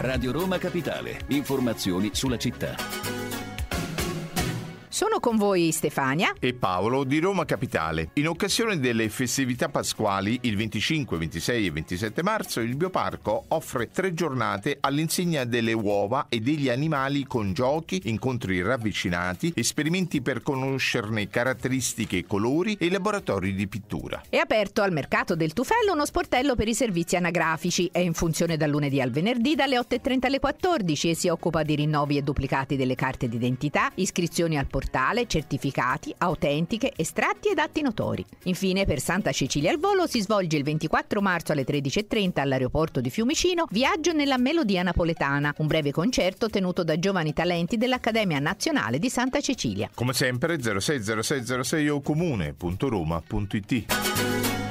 Radio Roma Capitale. Informazioni sulla città. Sono con voi Stefania e Paolo di Roma Capitale. In occasione delle festività pasquali, il 25, 26 e 27 marzo, il Bioparco offre tre giornate all'insegna delle uova e degli animali con giochi, incontri ravvicinati, esperimenti per conoscerne caratteristiche e colori e laboratori di pittura. È aperto al mercato del Tufello uno sportello per i servizi anagrafici. È in funzione dal lunedì al venerdì dalle 8.30 alle 14 e si occupa di rinnovi e duplicati delle carte d'identità, iscrizioni al portale portale, certificati, autentiche, estratti ed atti notori. Infine, per Santa Cecilia al Volo si svolge il 24 marzo alle 13.30 all'aeroporto di Fiumicino Viaggio nella melodia napoletana, un breve concerto tenuto da giovani talenti dell'Accademia Nazionale di Santa Cecilia. Come sempre 060606 o comune.roma.it